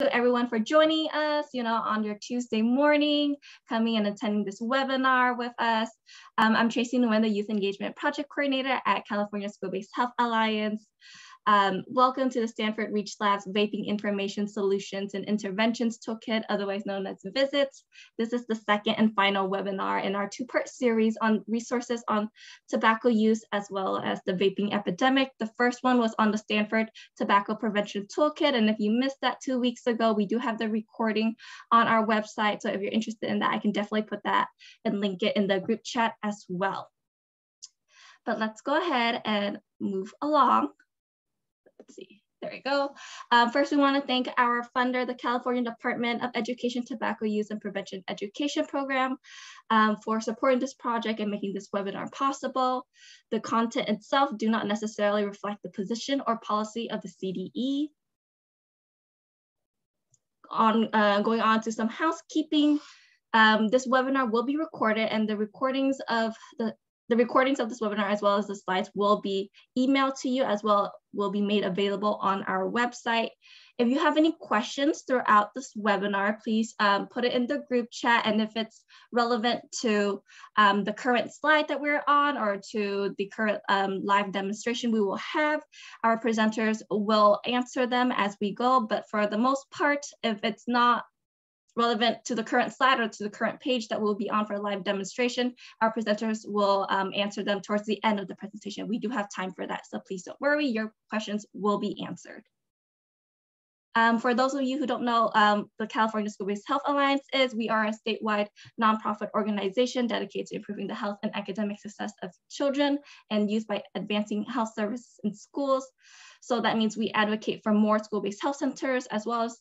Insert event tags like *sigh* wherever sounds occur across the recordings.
everyone for joining us, you know, on your Tuesday morning, coming and attending this webinar with us. Um, I'm Tracy Nguyen, the Youth Engagement Project Coordinator at California School-Based Health Alliance. Um, welcome to the Stanford Reach Labs Vaping Information Solutions and Interventions Toolkit, otherwise known as Visits. This is the second and final webinar in our two-part series on resources on tobacco use as well as the vaping epidemic. The first one was on the Stanford Tobacco Prevention Toolkit, and if you missed that two weeks ago, we do have the recording on our website. So if you're interested in that, I can definitely put that and link it in the group chat as well. But let's go ahead and move along let's see, there we go. Um, first, we wanna thank our funder, the California Department of Education Tobacco Use and Prevention Education Program um, for supporting this project and making this webinar possible. The content itself do not necessarily reflect the position or policy of the CDE. On uh, going on to some housekeeping, um, this webinar will be recorded and the recordings of the the recordings of this webinar as well as the slides will be emailed to you as well will be made available on our website. If you have any questions throughout this webinar, please um, put it in the group chat. And if it's relevant to um, the current slide that we're on or to the current um, live demonstration we will have, our presenters will answer them as we go. But for the most part, if it's not relevant to the current slide or to the current page that we'll be on for a live demonstration. Our presenters will um, answer them towards the end of the presentation. We do have time for that, so please don't worry, your questions will be answered. Um, for those of you who don't know, um, the California School-Based Health Alliance is, we are a statewide nonprofit organization dedicated to improving the health and academic success of children and youth by advancing health services in schools. So that means we advocate for more school-based health centers as well as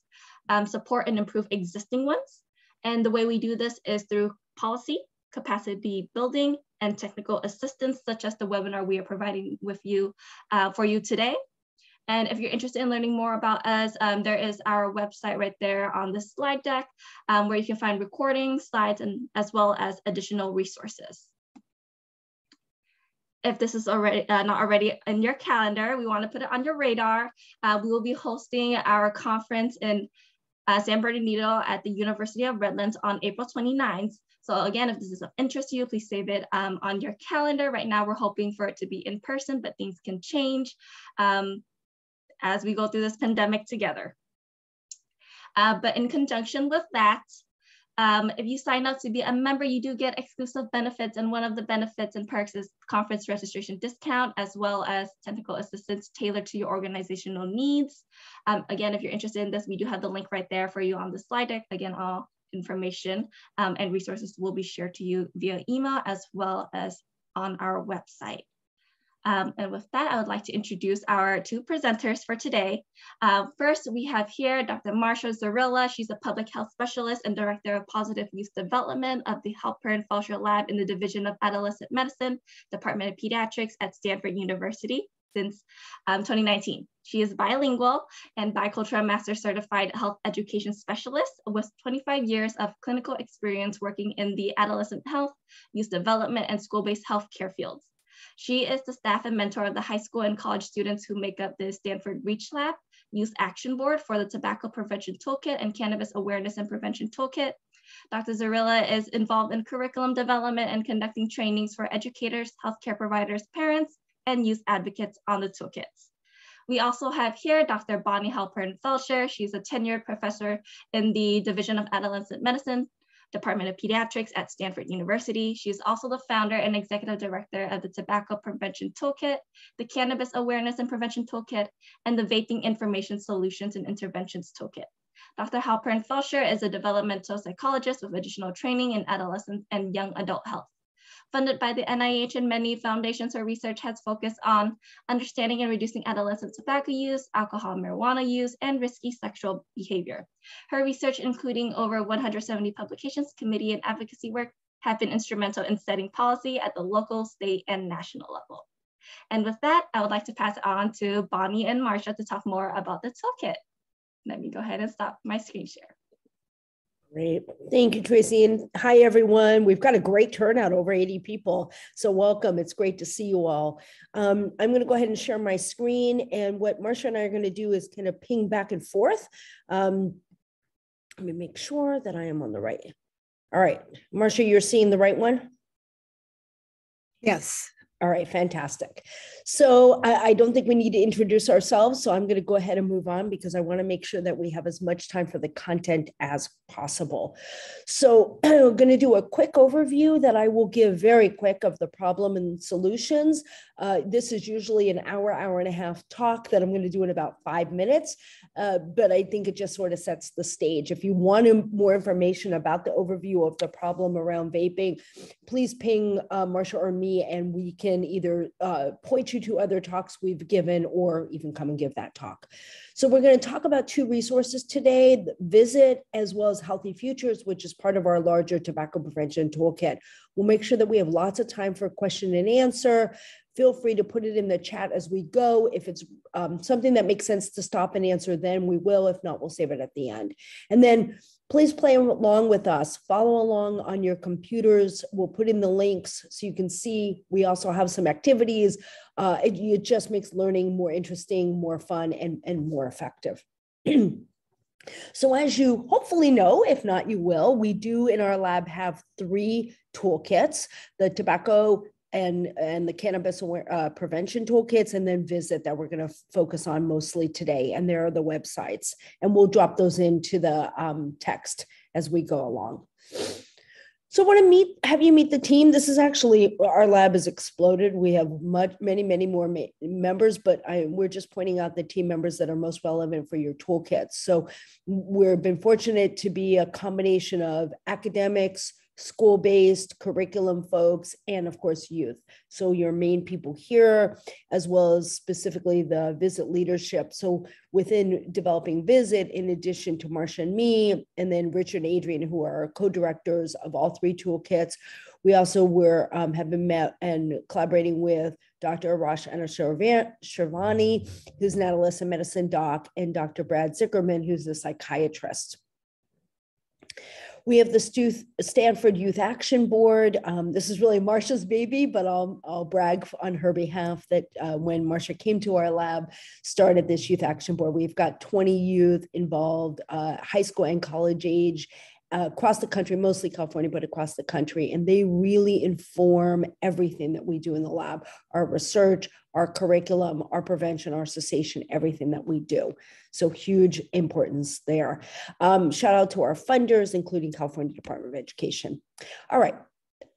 um, support and improve existing ones. And the way we do this is through policy, capacity building, and technical assistance, such as the webinar we are providing with you uh, for you today. And if you're interested in learning more about us, um, there is our website right there on the slide deck um, where you can find recordings, slides, and as well as additional resources. If this is already uh, not already in your calendar, we want to put it on your radar. Uh, we will be hosting our conference in uh, San Bernardino at the University of Redlands on April 29th. So again, if this is of interest to you, please save it um, on your calendar. Right now, we're hoping for it to be in person, but things can change um, as we go through this pandemic together. Uh, but in conjunction with that, um, if you sign up to be a member, you do get exclusive benefits. And one of the benefits and perks is conference registration discount, as well as technical assistance tailored to your organizational needs. Um, again, if you're interested in this, we do have the link right there for you on the slide deck. Again, all information um, and resources will be shared to you via email as well as on our website. Um, and with that, I would like to introduce our two presenters for today. Uh, first, we have here Dr. Marcia Zorrilla. She's a public health specialist and director of positive youth development of the Halpern Felsher Lab in the Division of Adolescent Medicine, Department of Pediatrics at Stanford University since um, 2019. She is bilingual and bicultural master certified health education specialist with 25 years of clinical experience working in the adolescent health, youth development, and school-based healthcare fields. She is the staff and mentor of the high school and college students who make up the Stanford Reach Lab Youth Action Board for the Tobacco Prevention Toolkit and Cannabis Awareness and Prevention Toolkit. Dr. Zorrilla is involved in curriculum development and conducting trainings for educators, healthcare providers, parents, and youth advocates on the toolkits. We also have here Dr. Bonnie Halpern Felsher. She's a tenured professor in the Division of Adolescent Medicine, Department of Pediatrics at Stanford University. She is also the founder and executive director of the Tobacco Prevention Toolkit, the Cannabis Awareness and Prevention Toolkit, and the Vaping Information Solutions and Interventions Toolkit. Dr. Halpern Felsher is a developmental psychologist with additional training in adolescent and young adult health. Funded by the NIH and many foundations, her research has focused on understanding and reducing adolescent tobacco use, alcohol marijuana use, and risky sexual behavior. Her research, including over 170 publications, committee, and advocacy work, have been instrumental in setting policy at the local, state, and national level. And with that, I would like to pass it on to Bonnie and Marcia to talk more about the toolkit. Let me go ahead and stop my screen share. Great. Thank you, Tracy. And hi, everyone. We've got a great turnout, over 80 people. So welcome. It's great to see you all. Um, I'm going to go ahead and share my screen. And what Marcia and I are going to do is kind of ping back and forth. Um, let me make sure that I am on the right. All right. Marcia, you're seeing the right one? Yes. All right, fantastic. So I, I, don't think we need to introduce ourselves. So I'm going to go ahead and move on because I want to make sure that we have as much time for the content as possible. So I'm going to do a quick overview that I will give very quick of the problem and solutions. Uh, this is usually an hour, hour and a half talk that I'm going to do in about five minutes. Uh, but I think it just sort of sets the stage. If you want more information about the overview of the problem around vaping, please ping uh, Marcia or me, and we can either uh, point you to other talks we've given or even come and give that talk. So we're going to talk about two resources today, Visit as well as Healthy Futures, which is part of our larger tobacco prevention toolkit. We'll make sure that we have lots of time for question and answer feel free to put it in the chat as we go. If it's um, something that makes sense to stop and answer, then we will. If not, we'll save it at the end. And then please play along with us. Follow along on your computers. We'll put in the links so you can see. We also have some activities. Uh, it, it just makes learning more interesting, more fun, and, and more effective. *clears throat* So as you hopefully know, if not, you will, we do in our lab have three toolkits, the tobacco and and the cannabis aware, uh, prevention toolkits and then visit that we're going to focus on mostly today and there are the websites. And we'll drop those into the um, text as we go along. So want to meet have you meet the team. This is actually our lab has exploded. We have much many many more ma- members but I, we're just pointing out the team members that are most relevant for your toolkits. So we've been fortunate to be a combination of academics school based curriculum folks, and of course, youth. So, your main people here, as well as specifically the visit leadership. So, within developing visit, in addition to Marcia and me, and then Richard and Adrian, who are co directors of all three toolkits, we also were um, have been met and collaborating with Dr. Arash Shervani, who's an adolescent medicine doc, and Dr. Brad Zickerman, who's a psychiatrist. We have the Stanford Youth Action Board. Um, this is really Marcia's baby, but I'll, I'll brag on her behalf that uh, when Marcia came to our lab, started this Youth Action Board, we've got 20 youth involved, uh, high school and college age, uh, across the country, mostly California, but across the country. And they really inform everything that we do in the lab our research, our curriculum, our prevention, our cessation, everything that we do. So, huge importance there. Um, shout out to our funders, including California Department of Education. All right.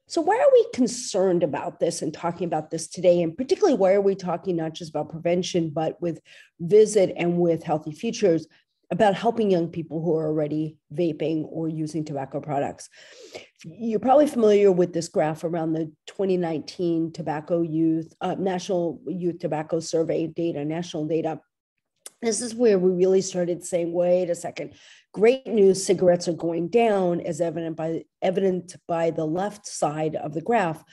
So, why are we concerned about this and talking about this today? And particularly, why are we talking not just about prevention, but with Visit and with Healthy Futures about helping young people who are already vaping or using tobacco products. You're probably familiar with this graph around the 2019 tobacco youth, uh, National Youth Tobacco Survey data, national data. This is where we really started saying, wait a second, great news, cigarettes are going down as evident by evident by the left side of the graph.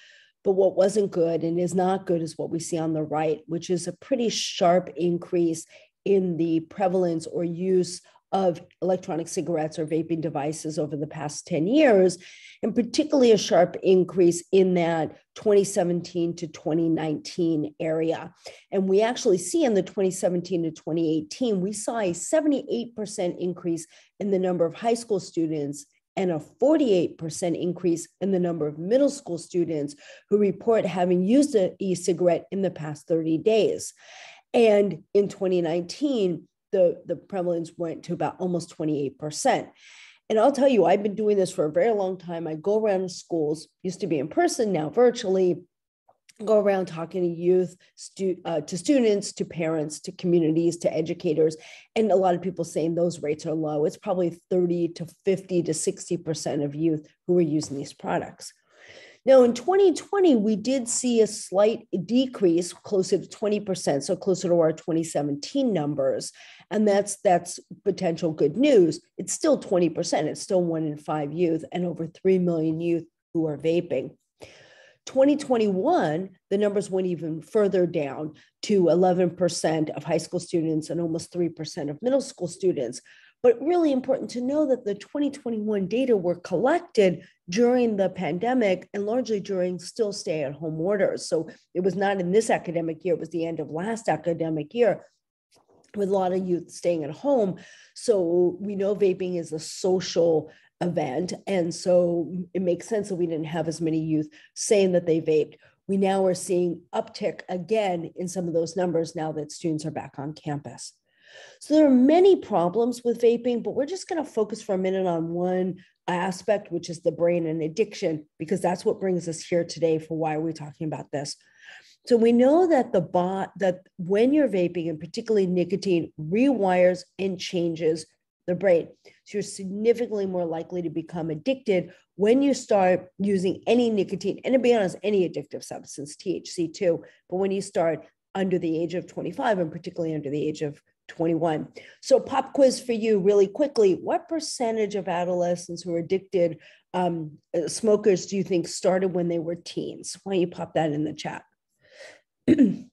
But what wasn't good and is not good is what we see on the right, which is a pretty sharp increase in the prevalence or use of electronic cigarettes or vaping devices over the past 10 years, and particularly a sharp increase in that 2017 to 2019 area. And we actually see in the 2017 to 2018, we saw a 78% increase in the number of high school students and a 48% increase in the number of middle school students who report having used an e cigarette in the past 30 days. And in 2019, the, the prevalence went to about almost 28%. And I'll tell you, I've been doing this for a very long time. I go around schools, used to be in person, now virtually, go around talking to youth, stu- uh, to students, to parents, to communities, to educators. And a lot of people saying those rates are low. It's probably 30 to 50 to 60% of youth who are using these products. Now, in 2020, we did see a slight decrease, closer to 20%, so closer to our 2017 numbers. And that's that's potential good news. It's still 20%. It's still one in five youth and over 3 million youth who are vaping. 2021, the numbers went even further down to 11% of high school students and almost 3% of middle school students. But really important to know that the 2021 data were collected during the pandemic and largely during still stay at home orders. So it was not in this academic year, it was the end of last academic year with a lot of youth staying at home. So we know vaping is a social event. And so it makes sense that we didn't have as many youth saying that they vaped. We now are seeing uptick again in some of those numbers now that students are back on campus. So there are many problems with vaping, but we're just going to focus for a minute on one aspect, which is the brain and addiction, because that's what brings us here today for why are we're talking about this. So we know that the bot that when you're vaping and particularly nicotine rewires and changes the brain. So you're significantly more likely to become addicted when you start using any nicotine, and to be honest, any addictive substance, THC too, but when you start under the age of 25 and particularly under the age of 21. So, pop quiz for you really quickly. What percentage of adolescents who are addicted um, uh, smokers do you think started when they were teens? Why don't you pop that in the chat? *clears throat*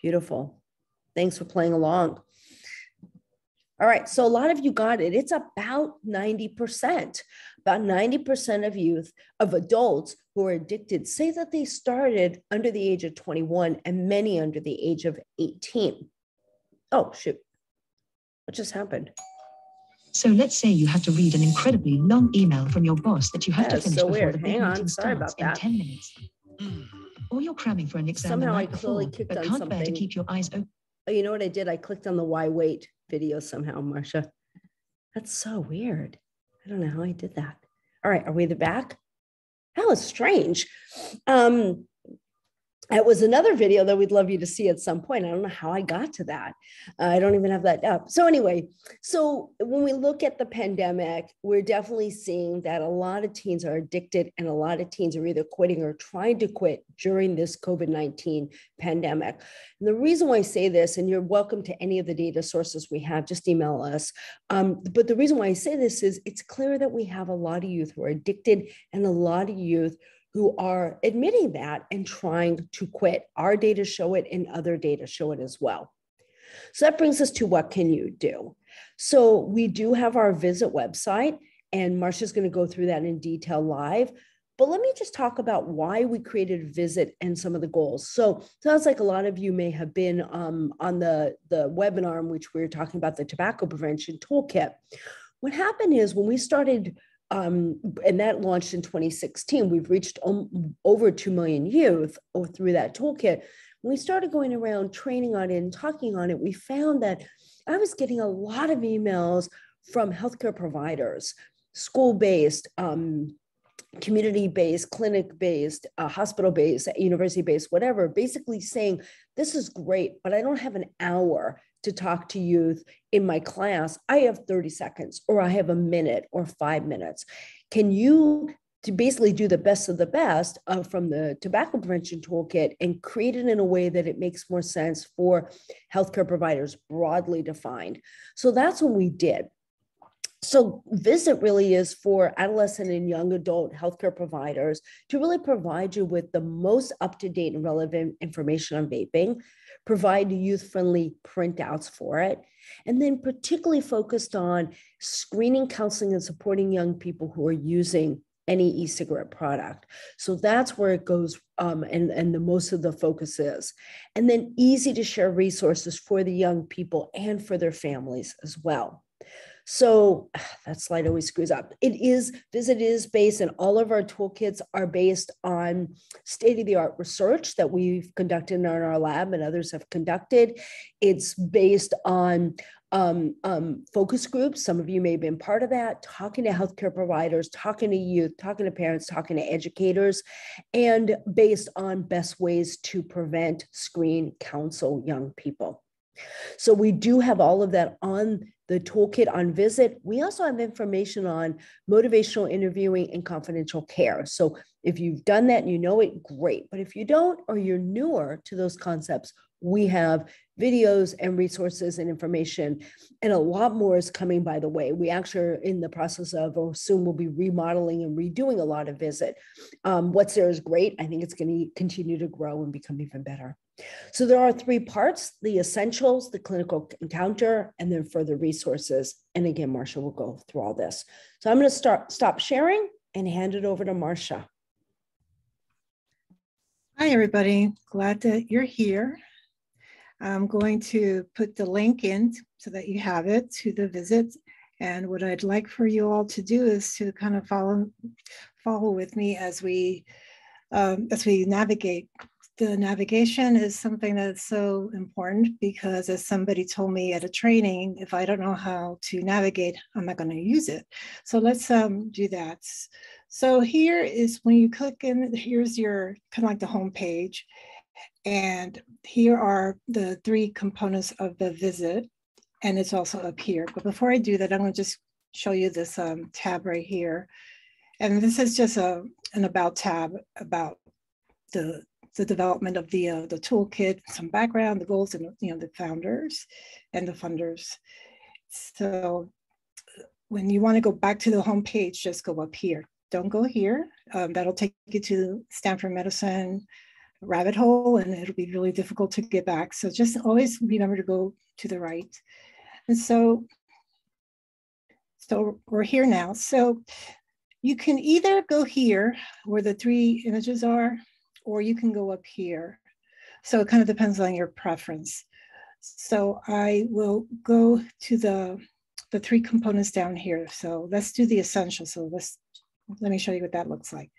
Beautiful. Thanks for playing along. All right, so a lot of you got it. It's about 90%. About 90% of youth, of adults who are addicted, say that they started under the age of 21 and many under the age of 18. Oh, shoot. What just happened? So let's say you have to read an incredibly long email from your boss that you have That's to finish so before weird. the Hang meeting starts in 10 minutes. Or you're cramming for an exam Somehow the I night clearly before, but on can't bear to keep your eyes open. Oh, you know what I did? I clicked on the why wait video somehow, Marcia. That's so weird. I don't know how I did that. All right, are we the back? That was strange. Um, it was another video that we'd love you to see at some point. I don't know how I got to that. Uh, I don't even have that up. So, anyway, so when we look at the pandemic, we're definitely seeing that a lot of teens are addicted and a lot of teens are either quitting or trying to quit during this COVID 19 pandemic. And the reason why I say this, and you're welcome to any of the data sources we have, just email us. Um, but the reason why I say this is it's clear that we have a lot of youth who are addicted and a lot of youth who are admitting that and trying to quit. Our data show it, and other data show it as well. So that brings us to what can you do? So we do have our visit website, and Marcia's going to go through that in detail live. But let me just talk about why we created a Visit and some of the goals. So sounds like a lot of you may have been um, on the, the webinar in which we were talking about the tobacco prevention toolkit. What happened is when we started um, and that launched in 2016. We've reached om- over 2 million youth or through that toolkit. When we started going around training on it and talking on it, we found that I was getting a lot of emails from healthcare providers, school based, um, community based, clinic based, uh, hospital based, university based, whatever, basically saying, This is great, but I don't have an hour to talk to youth in my class. I have 30 seconds, or I have a minute or five minutes. Can you? To basically do the best of the best uh, from the tobacco prevention toolkit and create it in a way that it makes more sense for healthcare providers broadly defined. So that's what we did. So, visit really is for adolescent and young adult healthcare providers to really provide you with the most up to date and relevant information on vaping, provide youth friendly printouts for it, and then particularly focused on screening, counseling, and supporting young people who are using any e-cigarette product. So that's where it goes um, and, and the most of the focus is. And then easy to share resources for the young people and for their families as well. So *sighs* that slide always screws up. It is, Visit is based, and all of our toolkits are based on state of the art research that we've conducted in our lab and others have conducted. It's based on um, um, focus groups. Some of you may have been part of that, talking to healthcare providers, talking to youth, talking to parents, talking to educators, and based on best ways to prevent, screen, counsel young people. So we do have all of that on the toolkit on visit. We also have information on motivational interviewing and confidential care. So if you've done that and you know it, great. But if you don't, or you're newer to those concepts, we have videos and resources and information. And a lot more is coming, by the way. We actually are in the process of, or soon we'll be remodeling and redoing a lot of visit. Um, what's there is great. I think it's going to continue to grow and become even better. So there are three parts, the essentials, the clinical encounter, and then further resources. And again, Marcia will go through all this. So I'm going to start stop sharing and hand it over to Marcia. Hi, everybody. Glad that you're here. I'm going to put the link in so that you have it to the visit. And what I'd like for you all to do is to kind of follow follow with me as we um, as we navigate. The navigation is something that's so important because as somebody told me at a training, if I don't know how to navigate, I'm not going to use it. So let's um, do that. So here is when you click in, here's your kind of like the home page. And here are the three components of the visit, and it's also up here. But before I do that, I'm going to just show you this um, tab right here. And this is just a, an about tab about the, the development of the, uh, the toolkit, some background, the goals, and you know the founders and the funders. So when you want to go back to the homepage, just go up here. Don't go here. Um, that'll take you to Stanford Medicine, rabbit hole and it'll be really difficult to get back. So just always remember to go to the right. And so, so we're here now. So you can either go here where the three images are, or you can go up here. So it kind of depends on your preference. So I will go to the, the three components down here. So let's do the essential. So let's, let me show you what that looks like.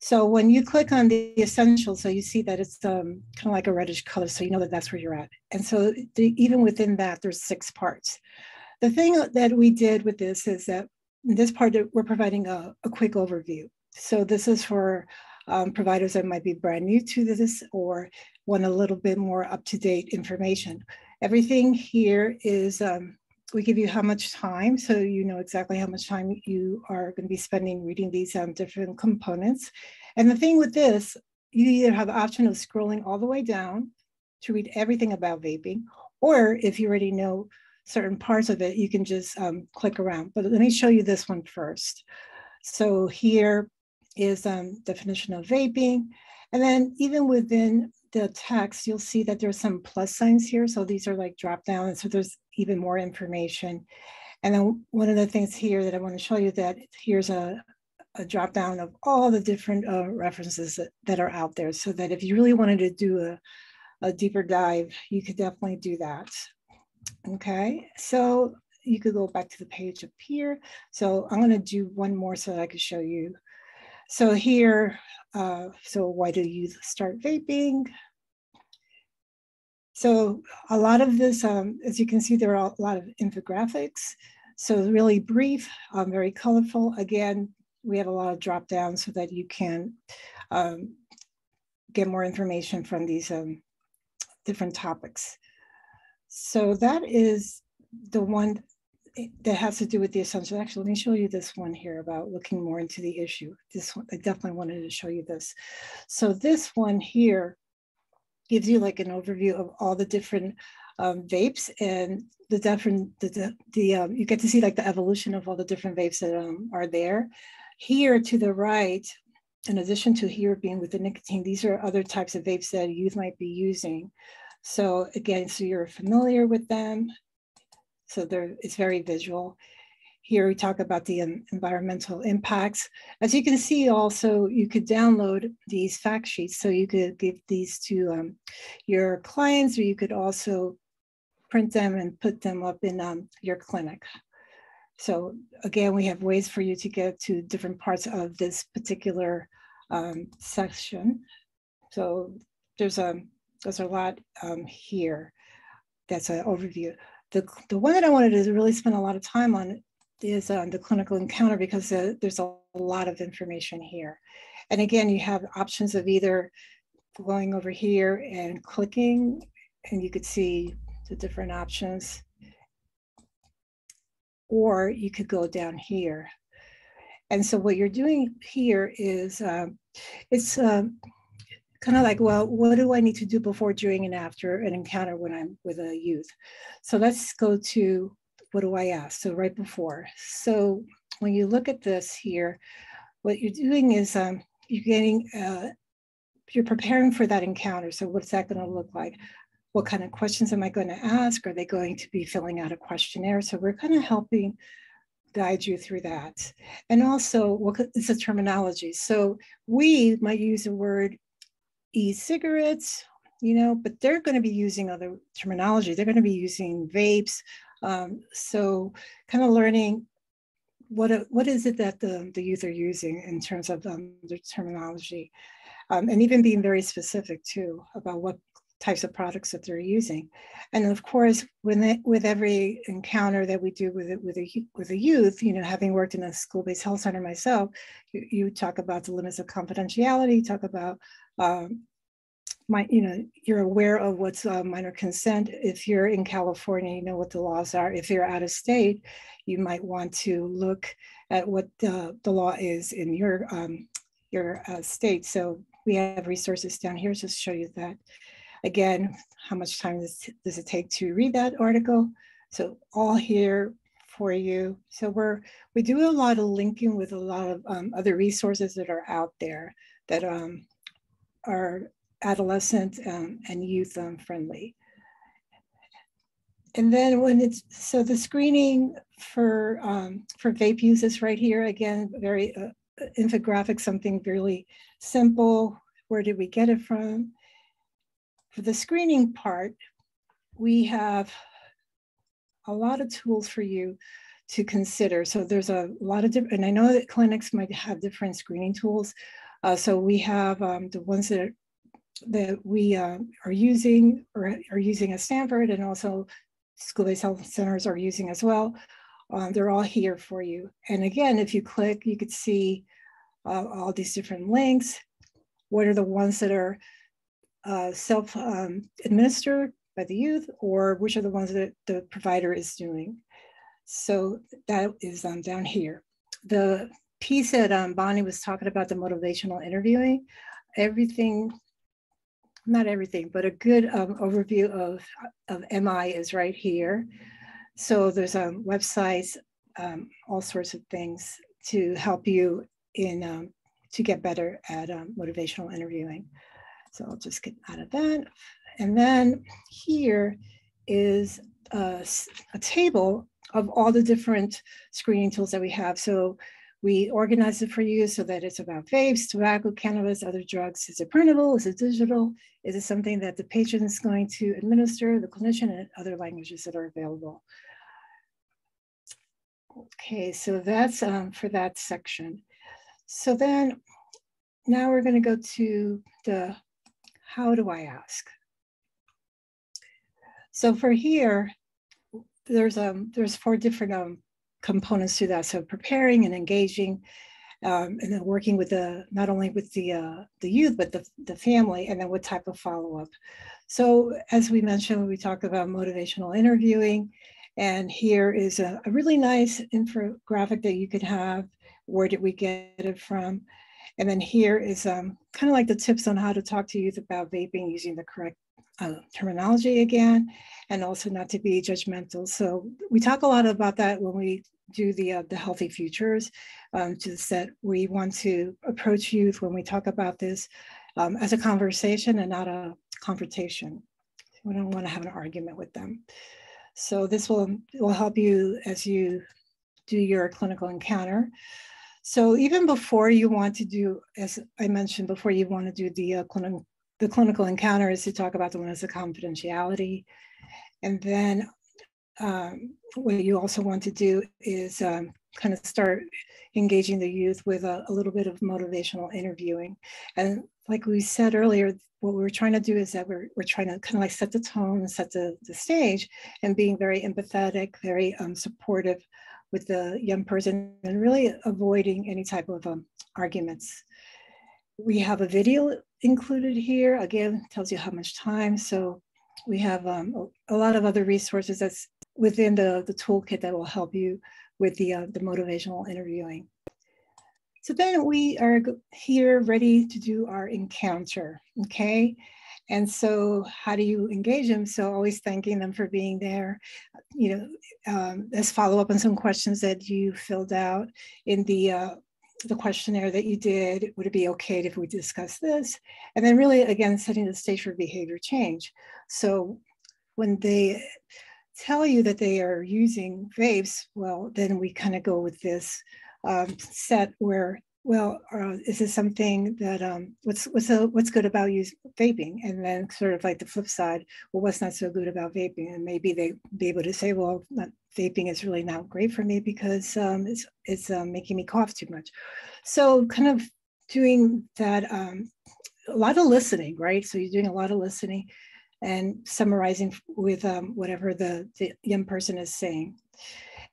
So when you click on the essentials, so you see that it's um, kind of like a reddish color, so you know that that's where you're at. And so the, even within that, there's six parts. The thing that we did with this is that this part, we're providing a, a quick overview. So this is for um, providers that might be brand new to this or want a little bit more up-to-date information. Everything here is um, we give you how much time, so you know exactly how much time you are going to be spending reading these um, different components. And the thing with this, you either have the option of scrolling all the way down to read everything about vaping, or if you already know certain parts of it, you can just um, click around. But let me show you this one first. So here is um, definition of vaping. And then even within the text, you'll see that there's some plus signs here. So these are like drop down. So there's even more information. And then one of the things here that I want to show you that here's a, a drop down of all the different uh, references that, that are out there so that if you really wanted to do a, a deeper dive, you could definitely do that. Okay, so you could go back to the page up here. So I'm going to do one more so that I could show you. So here, uh, so why do you start vaping? So a lot of this, um, as you can see, there are a lot of infographics. So really brief, um, very colorful. Again, we have a lot of drop downs so that you can um, get more information from these um, different topics. So that is the one that has to do with the essential. Actually, let me show you this one here about looking more into the issue. This one, I definitely wanted to show you this. So this one here gives you like an overview of all the different um, vapes and the different, the, the, the um, you get to see like the evolution of all the different vapes that um, are there. Here to the right, in addition to here being with the nicotine, these are other types of vapes that youth might be using. So again, so you're familiar with them. So there, it's very visual. Here we talk about the environmental impacts. As you can see also, you could download these fact sheets. So you could give these to um, your clients or you could also print them and put them up in um, your clinic. So again, we have ways for you to get to different parts of this particular um, section. So there's a, there's a lot um, here. That's an overview. The, the one that I wanted to really spend a lot of time on is on the clinical encounter because uh, there's a lot of information here. And again, you have options of either going over here and clicking, and you could see the different options. Or you could go down here. And so what you're doing here is um, it's um, kind of like, well, what do I need to do before, during, and after an encounter when I'm with a youth? So let's go to what do I ask? So right before. So when you look at this here, what you're doing is um, you're getting, uh, you're preparing for that encounter. So what's that going to look like? What kind of questions am I going to ask? Are they going to be filling out a questionnaire? So we're kind of helping guide you through that. And also, what is the terminology? So we might use a word e-cigarettes, you know, but they're going to be using other terminology. They're going to be using vapes. Um, so kind of learning what, what is it that the, the youth are using in terms of um, their terminology. Um, and even being very specific too about what types of products that they're using. And of course, when it, with every encounter that we do with it with a with a youth, you know, having worked in a school-based health center myself, you, you talk about the limits of confidentiality, talk about um, my, you know, you're aware of what's uh, minor consent. If you're in California, you know what the laws are. If you're out of state, you might want to look at what the, the law is in your um, your uh, state. So we have resources down here to show you that. Again, how much time does, does it take to read that article? So all here for you. So we're, we do a lot of linking with a lot of um, other resources that are out there that um, are adolescent um, and youth um, friendly. And then when it's, so the screening for, um, for vape use is right here. Again, very uh, infographic, something really simple. Where did we get it from? For the screening part, we have a lot of tools for you to consider. So there's a lot of different, and I know that clinics might have different screening tools. Uh, so we have um, the ones that are, that we uh, are using or are using at Stanford and also school-based health centers are using as well. Um, they're all here for you. And again, if you click, you could see uh, all these different links. What are the ones that are uh, self-administered um, by the youth or which are the ones that the provider is doing. So that is um, down here. The piece that um, Bonnie was talking about, the motivational interviewing, everything, not everything, but a good um, overview of, of MI is right here. So there's um, websites, um, all sorts of things to help you in um, to get better at um, motivational interviewing. So I'll just get out of that. And then here is a, a table of all the different screening tools that we have. So we organize it for you so that it's about vapes, tobacco, cannabis, other drugs. Is it printable? Is it digital? Is it something that the patient is going to administer, the clinician, and other languages that are available? Okay, so that's um, for that section. So then now we're going to go to the how do I ask? So for here, there's um there's four different um, components to that. So preparing and engaging, um, and then working with the not only with the uh, the youth but the the family, and then what type of follow up. So as we mentioned, we talk about motivational interviewing, and here is a, a really nice infographic that you could have. Where did we get it from? And then here is um, kind of like the tips on how to talk to youth about vaping using the correct uh, terminology again, and also not to be judgmental. So we talk a lot about that when we do the uh, the healthy futures, um, just that we want to approach youth when we talk about this um, as a conversation and not a confrontation. We don't want to have an argument with them. So this will will help you as you do your clinical encounter. So even before you want to do, as I mentioned before, you want to do the uh, clinical the clinical encounter is to talk about the limits of confidentiality. And then um, what you also want to do is um, kind of start engaging the youth with a, a, little bit of motivational interviewing. And like we said earlier, what we're trying to do is that we're, we're trying to kind of like set the tone and set the, the stage and being very empathetic, very um, supportive with the young person and really avoiding any type of um, arguments. We have a video included here, again, tells you how much time. So we have um, a, lot of other resources that's within the, the toolkit that will help you with the, uh, the motivational interviewing. So then we are here ready to do our encounter, okay? And so how do you engage them? So always thanking them for being there. You know, um, let's follow up on some questions that you filled out in the uh, the questionnaire that you did. Would it be okay if we discuss this? And then really, again, setting the stage for behavior change. So when they tell you that they are using vapes, well, then we kind of go with this um, set where well, uh, is this something that um, what's what's a, what's good about use vaping, and then sort of like the flip side, well, what's not so good about vaping, and maybe they be able to say, well, not, vaping is really not great for me because um, it's it's um, making me cough too much. So kind of doing that, um, a lot of listening, right? So you're doing a lot of listening and summarizing with um, whatever the, the young person is saying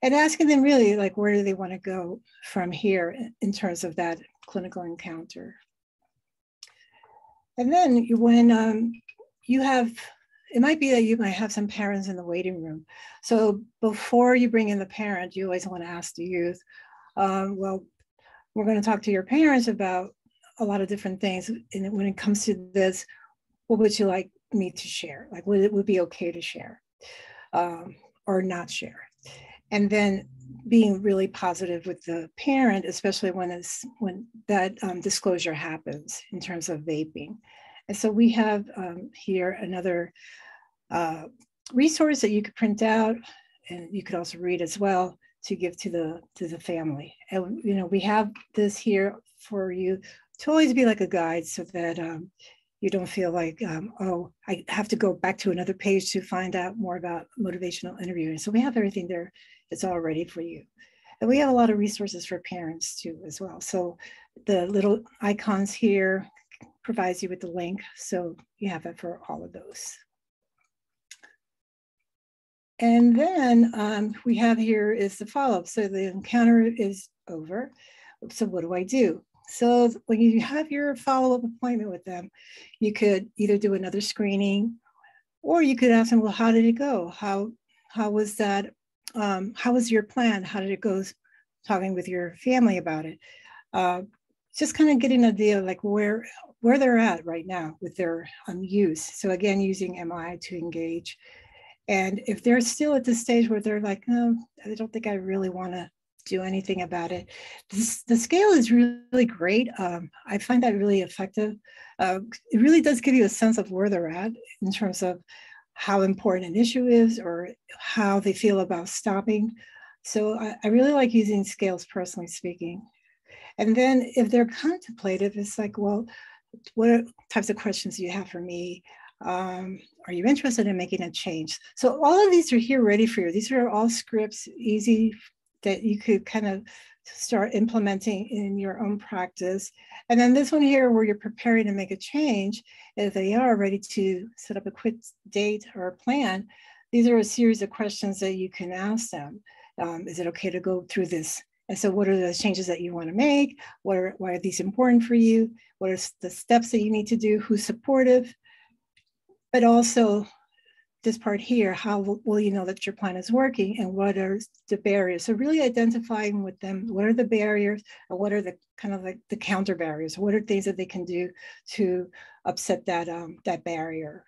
and asking them really like where do they want to go from here in terms of that clinical encounter. And then when um, you have, it might be that you might have some parents in the waiting room. So before you bring in the parent, you always want to ask the youth, um, well, we're going to talk to your parents about a lot of different things. And when it comes to this, what would you like me to share? Like, would it would be okay to share um, or not share? and then being really positive with the parent, especially when it's when that um, disclosure happens in terms of vaping. And so we have um, here another uh, resource that you could print out, and you could also read as well to give to the to the family. And you know we have this here for you to always be like a guide, so that um, you don't feel like um, oh I have to go back to another page to find out more about motivational interviewing. So we have everything there it's all ready for you. And we have a lot of resources for parents too as well. So the little icons here provides you with the link. So you have it for all of those. And then um, we have here is the follow-up. So the encounter is over. So what do I do? So when you have your follow-up appointment with them, you could either do another screening or you could ask them, well, how did it go? How, how was that um, how was your plan? How did it go talking with your family about it? Uh, just kind of getting an idea like where where they're at right now with their um, use. So again, using MI to engage. And if they're still at the stage where they're like, no, I don't think I really want to do anything about it. This, the scale is really great. Um, I find that really effective. Uh, it really does give you a sense of where they're at in terms of how important an issue is or how they feel about stopping. So I, I really like using scales, personally speaking. And then if they're contemplative, it's like, well, what types of questions do you have for me? Um, are you interested in making a change? So all of these are here ready for you. These are all scripts, easy that you could kind of start implementing in your own practice. And then this one here, where you're preparing to make a change, if they are ready to set up a quick date or a plan, these are a series of questions that you can ask them. Um, is it okay to go through this? And so what are the changes that you want to make? What are, why are these important for you? What are the steps that you need to do? Who's supportive? But also this part here, how will you know that your plan is working and what are the barriers? So really identifying with them, what are the barriers or what are the kind of like the counter barriers? What are things that they can do to upset that, um, that barrier?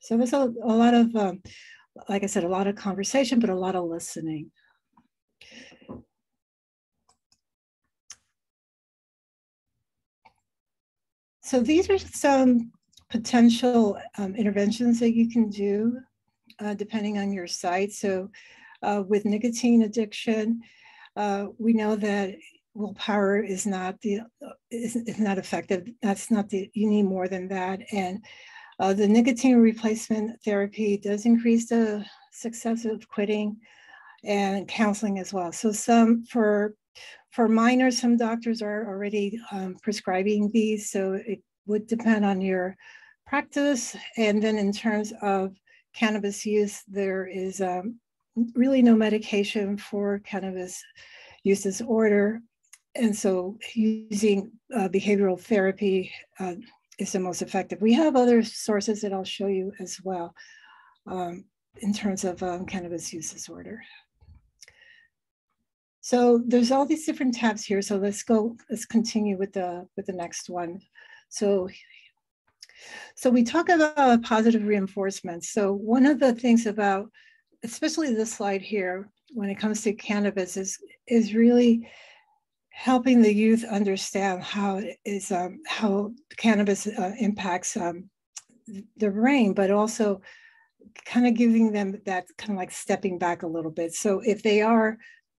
So there's a, a lot of, um, like I said, a lot of conversation, but a lot of listening. So these are some potential um, interventions that you can do uh, depending on your site. So uh, with nicotine addiction, uh, we know that willpower is not the is, is, not effective. That's not the you need more than that. And uh, the nicotine replacement therapy does increase the success of quitting and counseling as well. So some for for minors, some doctors are already um, prescribing these. So it would depend on your practice. And then in terms of cannabis use, there is um, really no medication for cannabis use disorder. And so using uh, behavioral therapy uh, is the most effective. We have other sources that I'll show you as well um, in terms of um, cannabis use disorder. So there's all these different tabs here. So let's go, let's continue with the, with the next one. So, so we talk about positive reinforcement. So one of the things about, especially this slide here, when it comes to cannabis is, is really helping the youth understand how is um, how cannabis uh, impacts um, the brain, but also kind of giving them that kind of like stepping back a little bit. So if they are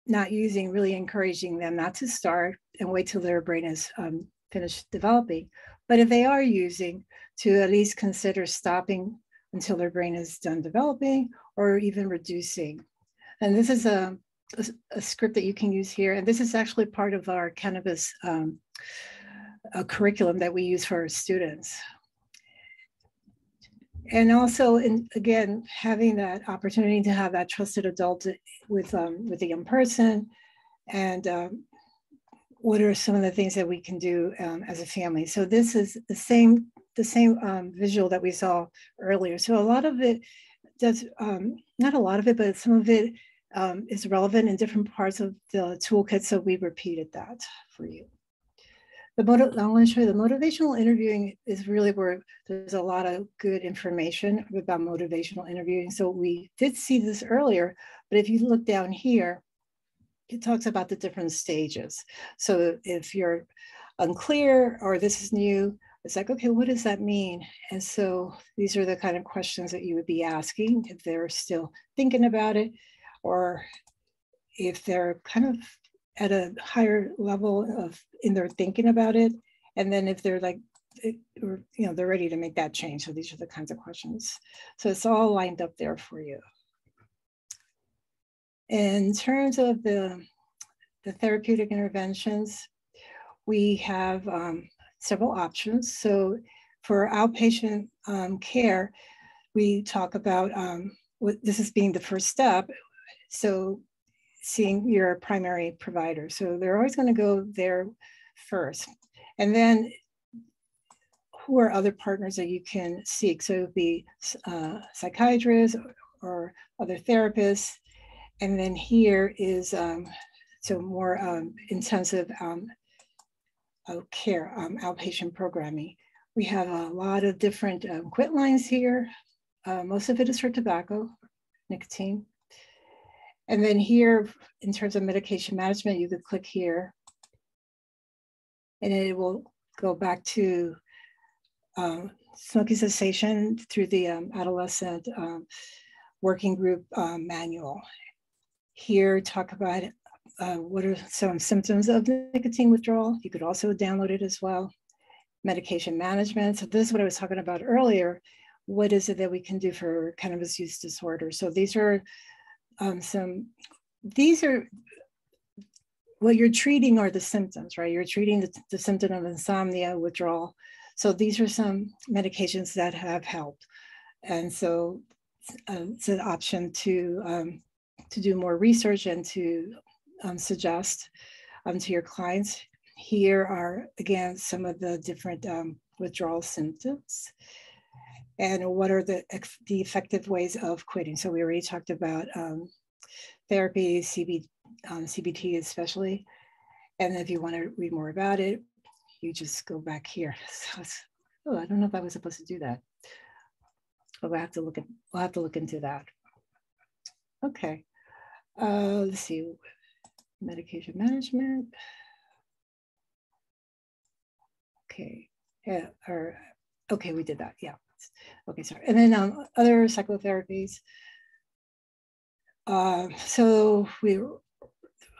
not using, really encouraging them not to start and wait till their brain is um, finished developing. But if they are using, to at least consider stopping until their brain is done developing or even reducing. And this is a, a, a script that you can use here. And this is actually part of our cannabis um, curriculum that we use for our students and also in again having that opportunity to have that trusted adult with um, with a young person and um, what are some of the things that we can do um, as a family so this is the same the same um, visual that we saw earlier so a lot of it does um, not a lot of it but some of it um, is relevant in different parts of the toolkit so we repeated that for you the motiv- I want to show you the motivational interviewing is really where there's a lot of good information about motivational interviewing. So we did see this earlier, but if you look down here, it talks about the different stages. So if you're unclear or this is new, it's like, okay, what does that mean? And so these are the kind of questions that you would be asking if they're still thinking about it or if they're kind of at a higher level of in their thinking about it and then if they're like or you know they're ready to make that change. So these are the kinds of questions. So it's all lined up there for you. In terms of the the therapeutic interventions we have um, several options so for outpatient um, care we talk about um, what this is being the first step so seeing your primary provider. So they're always going to go there first. And then who are other partners that you can seek? So it would be uh, psychiatrists or other therapists. And then here is um, so more um, intensive um, care, um, outpatient programming. We have a lot of different um, quit lines here. Uh, most of it is for tobacco, nicotine. And then here, in terms of medication management, you could click here and it will go back to um, smoking cessation through the um, adolescent um, working group um, manual. Here, talk about uh, what are some symptoms of nicotine withdrawal. You could also download it as well. Medication management. So this is what I was talking about earlier. What is it that we can do for cannabis use disorder? So these are um, some, these are, what you're treating are the symptoms, right? You're treating the, the symptom of insomnia, withdrawal. So these are some medications that have helped. And so uh, it's an option to, um, to do more research and to um, suggest um, to your clients. Here are, again, some of the different um, withdrawal symptoms and what are the, the effective ways of quitting. So we already talked about um, therapy, CB, um, CBT especially. And if you want to read more about it, you just go back here. *laughs* So oh, I don't know if I was supposed to do that. But we'll have to look at, we'll have to look into that. Okay, uh, let's see, medication management. Okay, yeah, or, okay, we did that, yeah. Okay, sorry. And then um, other psychotherapies. Uh, so we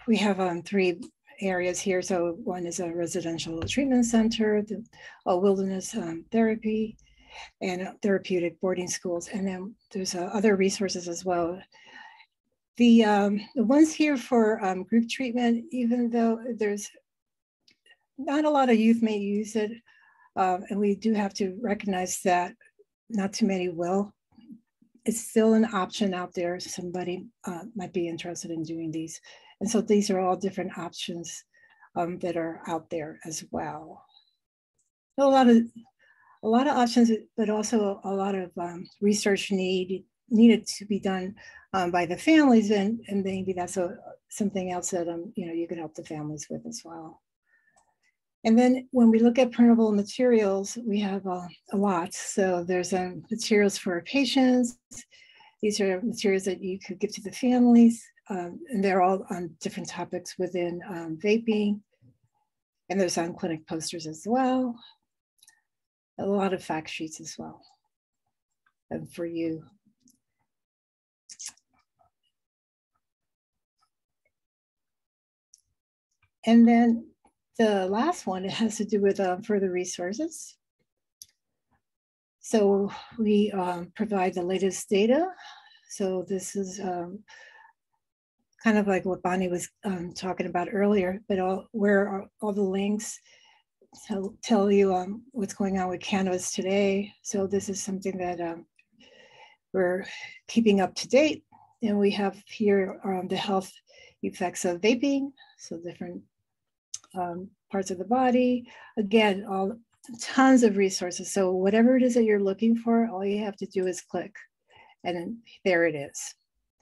we have um, three areas here. So one is a residential treatment center, the, a wilderness um, therapy, and therapeutic boarding schools. And then there's uh, other resources as well. The, um, the ones here for um, group treatment, even though there's not a lot of youth may use it, um, and we do have to recognize that not too many will. It's still an option out there. Somebody uh, might be interested in doing these. And so these are all different options um, that are out there as well. A lot of a lot of options, but also a lot of um, research need needed to be done um, by the families, and, and maybe that's a, something else that um, you know you could help the families with as well. And then when we look at printable materials, we have a lot. So there's um, materials for patients. These are materials that you could give to the families. Um, and they're all on different topics within um, vaping. And there's on clinic posters as well. A lot of fact sheets as well and for you. And then the last one, it has to do with um, further resources. So we um, provide the latest data. So this is um, kind of like what Bonnie was um, talking about earlier, but all, where all the links tell, tell you um, what's going on with cannabis today. So this is something that um, we're keeping up to date. And we have here the health effects of vaping, so different um, parts of the body. Again, all tons of resources. So whatever it is that you're looking for, all you have to do is click and then there it is.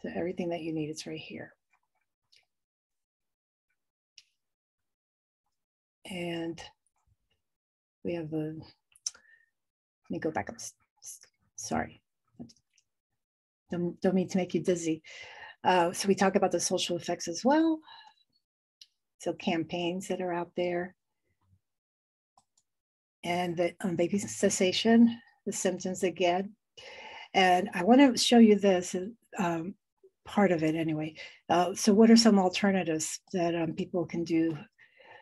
So everything that you need is right here. And we have a, let me go back up. Sorry. Don't, don't mean to make you dizzy. Uh, so we talk about the social effects as well. So campaigns that are out there. And the um, vaping cessation, the symptoms again. And I want to show you this um, part of it anyway. Uh, so what are some alternatives that um, people can do?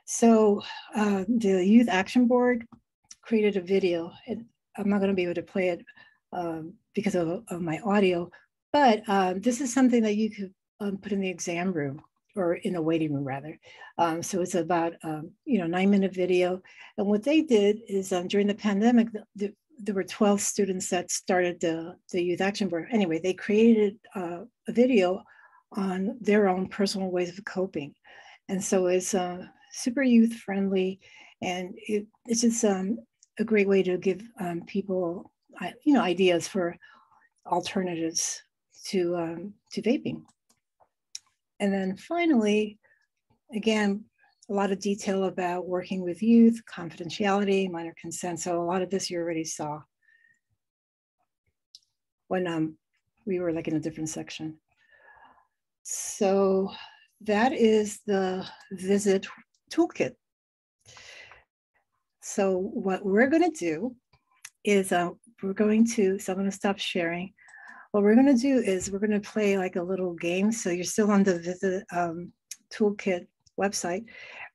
So uh, the Youth Action Board created a video. And I'm not going to be able to play it um, because of, of, my audio, but um, this is something that you could um, put in the exam room or in a waiting room rather. Um, so it's about, um, you know, nine minute video. And what they did is um, during the pandemic, the, the, there were 12 students that started the, the Youth Action Board. Anyway, they created uh, a video on their own personal ways of coping. And so it's uh, super youth friendly and it, it's just um, a great way to give um, people, you know, ideas for alternatives to, um, to vaping. And then finally, again, a lot of detail about working with youth, confidentiality, minor consent. So a lot of this you already saw when um, we were like in a different section. So that is the visit toolkit. So what we're gonna do is uh, we're going to, so I'm gonna stop sharing what we're going to do is we're going to play like a little game. So you're still on the visit um, toolkit website.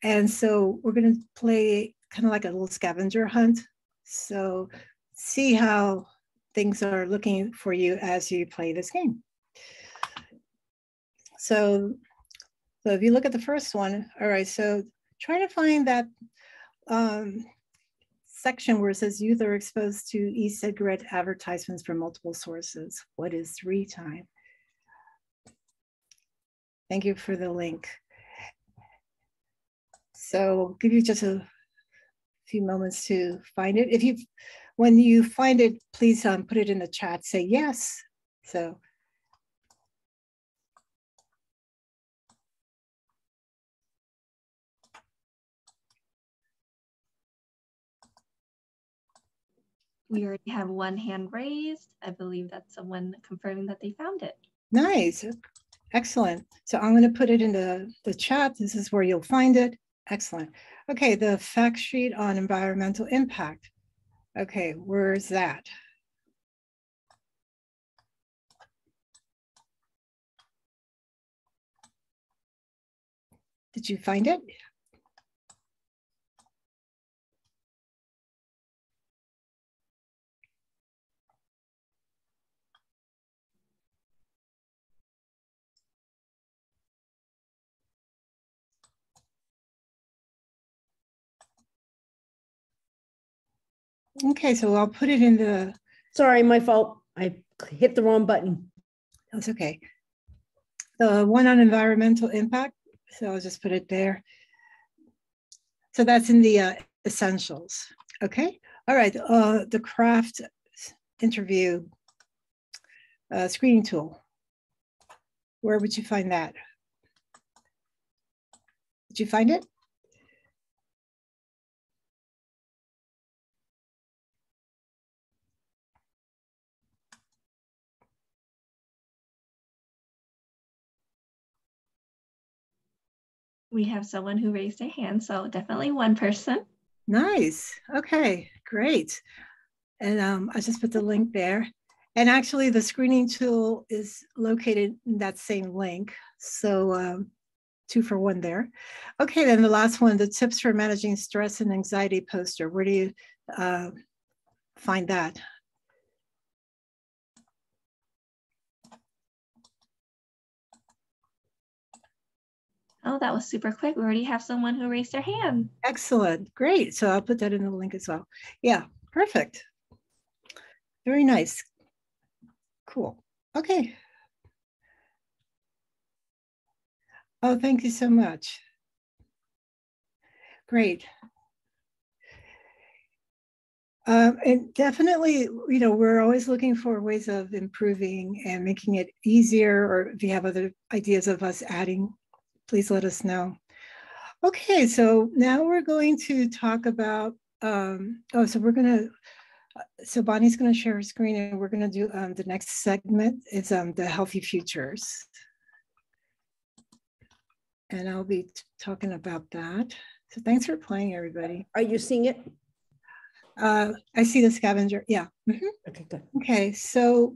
And so we're going to play kind of like a little scavenger hunt. So see how things are looking for you as you play this game. So, so if you look at the first one, all right, so try to find that um, section where it says youth are exposed to e-cigarette advertisements from multiple sources. What is three time? Thank you for the link. So I'll give you just a few moments to find it. If you, when you find it, please um, put it in the chat, say yes. So We already have one hand raised. I believe that's someone confirming that they found it. Nice. Excellent. So I'm going to put it in the, the chat. This is where you'll find it. Excellent. Okay, the fact sheet on environmental impact. Okay, where's that? Did you find it? Okay, so I'll put it in the, Sorry, my fault. I hit the wrong button. that's okay. The one on environmental impact, so I'll just put it there. So that's in the uh, essentials, okay? All right, uh, the CRAFFT interview. uh, screening tool. Where would you find that? Did you find it? We have someone who raised their hand, so definitely one person. Nice. Okay, great. And um, I just put the link there. And actually, the screening tool is located in that same link. So, um, two for one there. Okay, then the last one the tips for managing stress and anxiety poster. Where do you uh, find that? Oh, that was super quick. We already have someone who raised their hand. Excellent. Great. So I'll put that in the link as well. Yeah, perfect. Very nice. Cool. Okay. Oh, thank you so much. Great. Um, and definitely, you know, we're always looking for ways of improving and making it easier, or if you have other ideas of us adding please let us know. Okay, so now we're going to talk about, um, oh, so we're gonna, so Bonnie's gonna share her screen and we're gonna do um, the next segment. It's um, the healthy futures. And I'll be talking about that. So thanks for playing, everybody. Are you seeing it? Uh, I see the scavenger, yeah. Mm -hmm. Okay, good. Okay, so,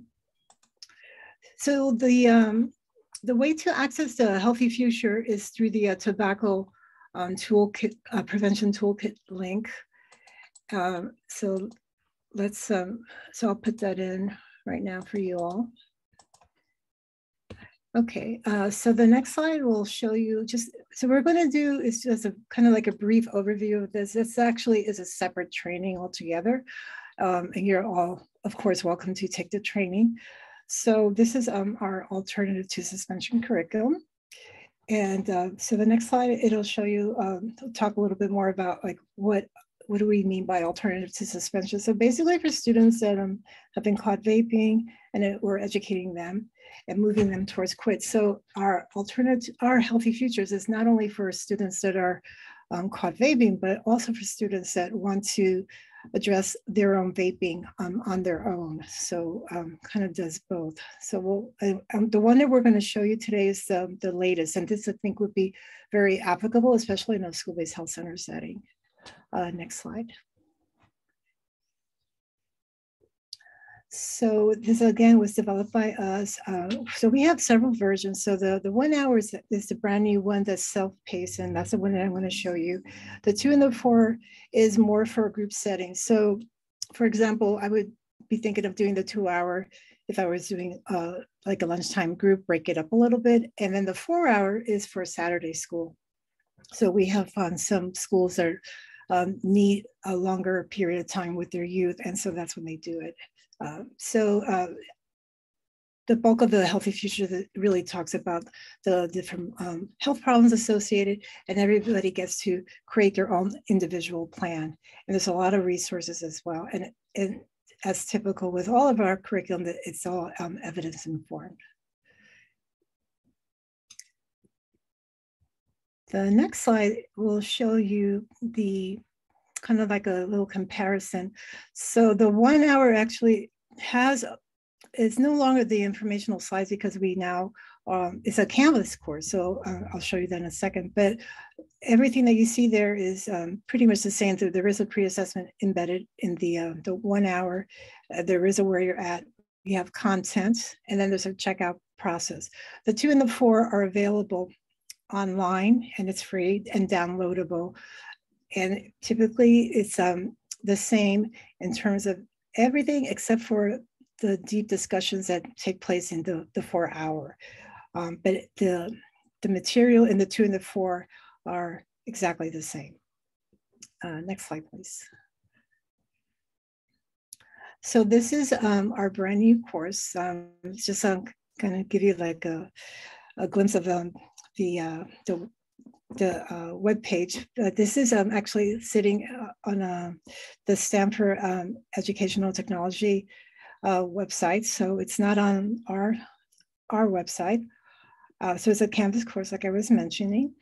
so the, um, the way to access the Healthy Future is through the uh, tobacco um, toolkit, uh, prevention toolkit link. Um, so let's, um, so I'll put that in right now for you all. Okay, uh, so the next slide will show you just, so we're gonna do is just a kind of like a brief overview of this. This actually is a separate training altogether. Um, and you're all, of course, welcome to take the training. So this is um, our alternative to suspension curriculum. And uh, so the next slide, it'll show you, um, talk a little bit more about like what, what do we mean by alternative to suspension? So basically for students that um, have been caught vaping and it, we're educating them and moving them towards quit. So our alternative, our healthy futures is not only for students that are um, caught vaping, but also for students that want to address their own vaping um, on their own. So um, kind of does both. So we'll, uh, um, the one that we're going to show you today is the, the latest, and this I think would be very applicable, especially in a school-based health center setting. Uh, next slide. So this again was developed by us. Uh, so we have several versions. So the, the one hour is, is the brand new one that's self-paced, and that's the one that I'm going to show you. The two and the four is more for a group setting. So for example, I would be thinking of doing the two hour if I was doing uh, like a lunchtime group, break it up a little bit. And then the four hour is for Saturday school. So we have um, some schools that um, need a longer period of time with their youth. And so that's when they do it. Uh, so uh, the bulk of the Healthy Future that really talks about the different um, health problems associated, and everybody gets to create their own individual plan. And there's a lot of resources as well. And, and as typical with all of our curriculum, that it's all um, evidence informed. The next slide will show you the kind of like a little comparison. So the one hour actually has, it's no longer the informational slides because we now, um, it's a Canvas course. So uh, I'll show you that in a second. But everything that you see there is um, pretty much the same. So there is a pre-assessment embedded in the, uh, the one hour. Uh, there is a where you're at. You have content, and then there's a checkout process. The two and the four are available online and it's free and downloadable and typically it's um, the same in terms of everything except for the deep discussions that take place in the, the four hour. Um, but the, the material in the two and the four are exactly the same. Uh, next slide, please. So this is um, our brand new course. Um, just um, kind of give you like a, a glimpse of um, the, uh, the the uh, web page. Uh, this is um, actually sitting uh, on uh, the Stanford um, Educational Technology uh, website, so it's not on our our website. Uh, so it's a Canvas course, like I was mentioning.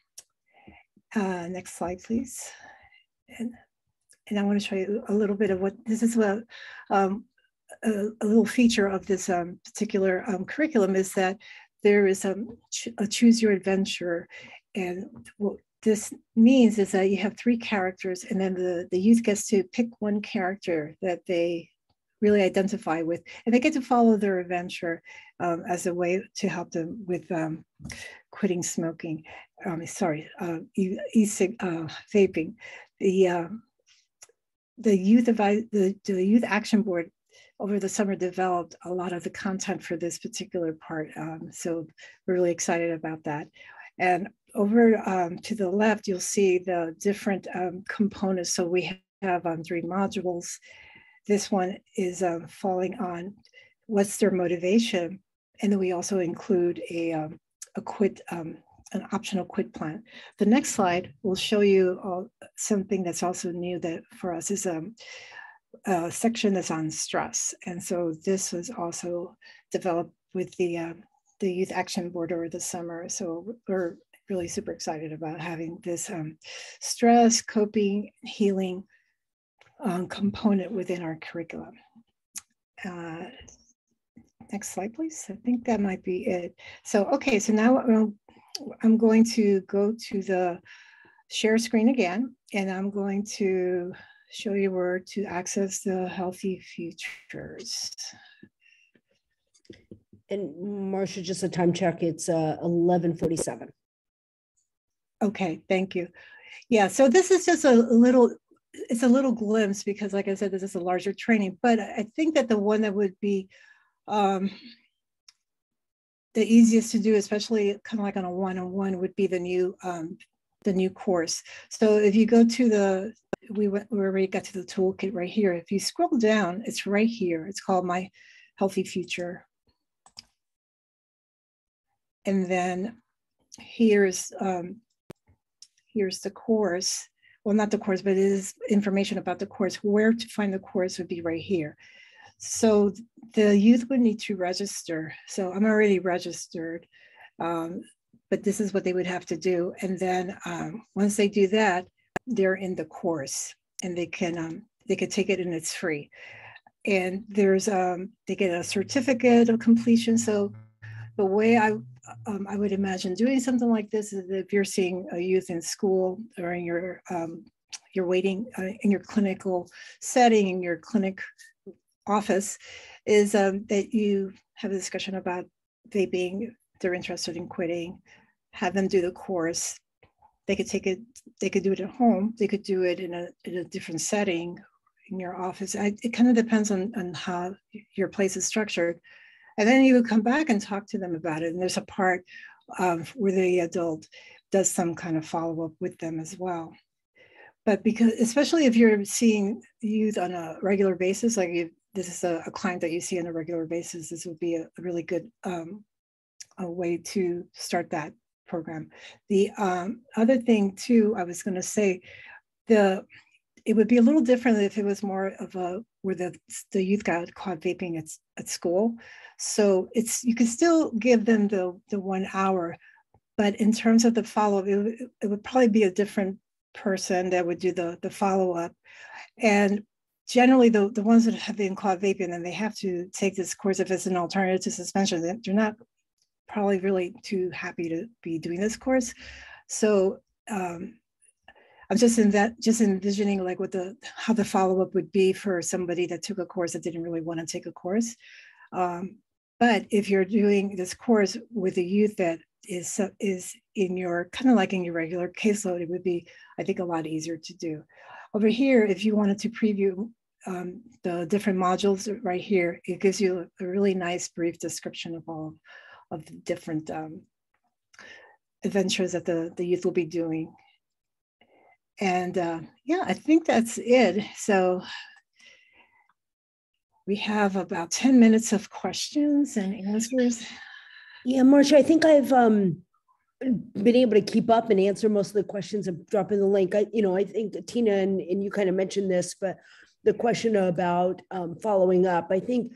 Next slide, please. And, and I want to show you a little bit of what this is. What um, a, a, little feature of this um, particular um, curriculum is that there is a, a choose your adventure, and what this means is that you have three characters, and then the the youth gets to pick one character that they really identify with, and they get to follow their adventure um, as a way to help them with um, quitting smoking. Um, sorry, uh, e, e uh, vaping. The uh, the youth advice, the, the youth action board over the summer developed a lot of the content for this particular part. Um, so we're really excited about that. And over um, to the left, you'll see the different um, components. So we have um, three modules this one is um, falling on what's their motivation. And then we also include a, um, a quit, um, an optional quit plan. The next slide will show you all, something that's also new that for us is um, a section that's on stress. And so this was also developed with the, uh, the Youth Action Board over the summer. So we're really super excited about having this um, stress, coping, healing um, component within our curriculum. Uh, next slide, please. I think that might be it. So, okay, so now um, I'm going to go to the share screen again, and I'm going to show you where to access the healthy futures. And Marcia, just a time check, it's uh, 1147. Okay, thank you. Yeah, so this is just a little it's a little glimpse because like I said, this is a larger training, but I think that the one that would be um, the easiest to do, especially kind of like on a one-on-one would be the new um, the new course. So if you go to the, we went, we already got to the toolkit right here. If you scroll down, it's right here. It's called My Healthy Future. And then here's, um, here's the course well, not the course, but it is information about the course. Where to find the course would be right here. So the youth would need to register. So I'm already registered, um, but this is what they would have to do. And then um, once they do that, they're in the course and they can um, they can take it and it's free. And there's um, they get a certificate of completion. So the way I um, I would imagine doing something like this is if you're seeing a youth in school or in your um, you're waiting uh, in your clinical setting in your clinic office is um, that you have a discussion about vaping they're interested in quitting have them do the course. They could take it they could do it at home they could do it in a, in a different setting in your office. I, it kind of depends on, on how your place is structured and then you would come back and talk to them about it. And there's a part um, where the adult does some kind of follow up with them as well. But because, especially if you're seeing youth on a regular basis, like if this is a, a client that you see on a regular basis, this would be a, a really good um, a way to start that program. The um, other thing too, I was going to say, the it would be a little different if it was more of a where the the youth got caught vaping at, at school so it's you can still give them the the one hour, but in terms of the follow up, it, it would probably be a different person that would do the the follow up, and generally the, the ones that have been caught vaping and they have to take this course if it's an alternative to suspension they're not probably really too happy to be doing this course. So um, i'm just in that just envisioning like what the how the follow-up would be for somebody that took a course that didn't really want to take a course um, but if you're doing this course with a youth that is is in your kind of like in your regular caseload, it would be, I think, a lot easier to do. Over here, if you wanted to preview um, the different modules right here, it gives you a really nice brief description of all of the different um, adventures that the, the youth will be doing. And uh, yeah, I think that's it. So we have about 10 minutes of questions and answers. Yeah, Marcia, I think I've um, been able to keep up and answer most of the questions and dropping the link. I, you know, I think Tina and, and you kind of mentioned this, but the question about um, following up, I think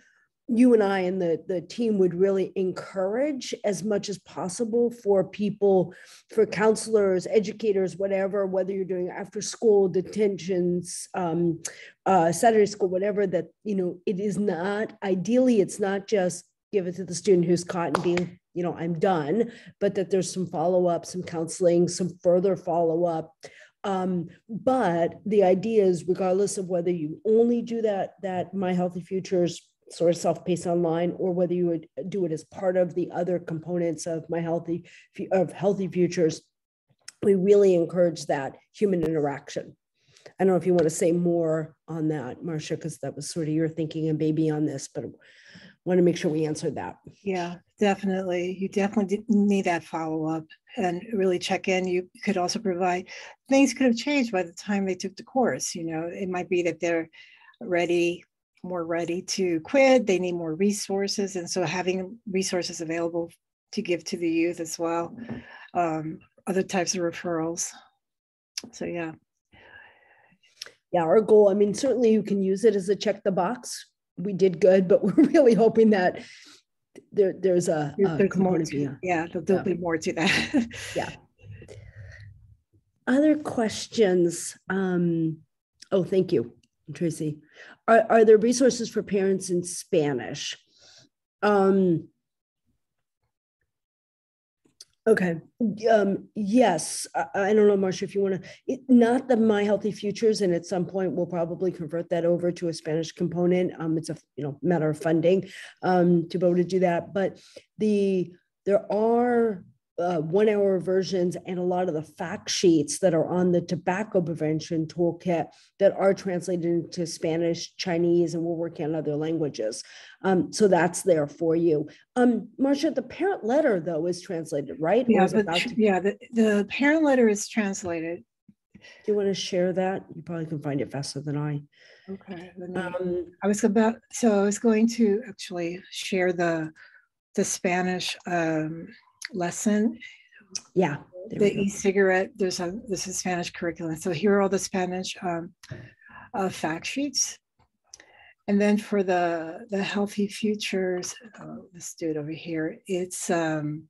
you and I and the, the team would really encourage as much as possible for people, for counselors, educators, whatever, whether you're doing after school detentions, um, uh, Saturday school, whatever, that, you know, it is not, ideally, it's not just give it to the student who's caught and being, you know, I'm done, but that there's some follow up, some counseling, some further follow up. Um, but the idea is, regardless of whether you only do that, that My Healthy Futures sort of self-paced online or whether you would do it as part of the other components of my healthy of healthy futures we really encourage that human interaction. I don't know if you want to say more on that marcia because that was sort of your thinking and baby on this but I want to make sure we answered that. Yeah definitely. You definitely need that follow-up and really check in. You could also provide things could have changed by the time they took the course you know? It might be that they're ready more ready to quit, they need more resources. And so having resources available to give to the youth as well, um, other types of referrals. So, yeah. Yeah, our goal, I mean, certainly you can use it as a check the box. We did good, but *laughs* we're really hoping that there, there's a, a there's more to, yeah, there'll, yeah. be more to that. *laughs* yeah. Other questions? Um, oh, thank you. Tracy, are, are there resources for parents in Spanish? Um, okay. Um, yes. I, I, don't know, Marcia, if you want to, not the My Healthy Futures, and at some point we'll probably convert that over to a Spanish component. Um, it's a you know matter of funding um, to be able to do that. But the there are uh, one hour versions and a lot of the fact sheets that are on the tobacco prevention toolkit that are translated into Spanish, Chinese, and we're working on other languages. Um, so that's there for you. Um, Marcia, the parent letter though is translated, right? Yeah, to- yeah, the, the parent letter is translated. Do you want to share that? You probably can find it faster than I. Okay. Um, I was about so I was going to actually share the the Spanish um, lesson. Yeah. The e-cigarette, there's a this is Spanish curriculum. So here are all the Spanish um, uh, fact sheets. And then for the the healthy futures, uh, let's do it over here. It's um,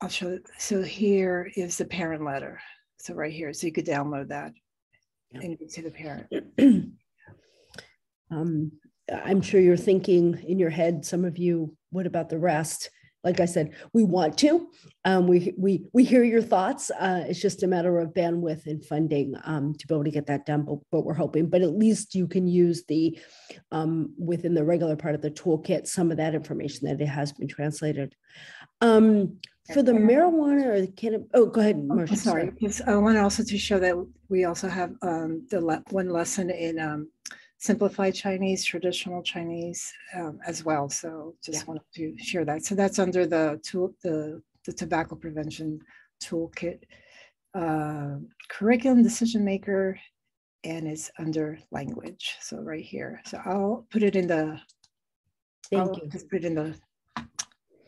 I'll show. So here is the parent letter. So right here, so you could download that yeah. and get to the parent. *clears throat* um, I'm sure you're thinking in your head, some of you, what about the rest? Like I said, we want to. Um, we we we hear your thoughts. Uh, it's just a matter of bandwidth and funding um, to be able to get that done. But, but we're hoping. But at least you can use the um, within the regular part of the toolkit some of that information that it has been translated. Um, for the marijuana or the cannabis, oh, go ahead, oh, Marcia. sorry. Yes, I want also to show that we also have um, the le- one lesson in simplified Chinese, traditional Chinese um, as well. So just yeah. wanted to share that. So that's under the tool, the, the tobacco prevention toolkit uh, curriculum decision maker, and it's under language. So right here. So I'll put it in the. Thank I'll you. Just put it in the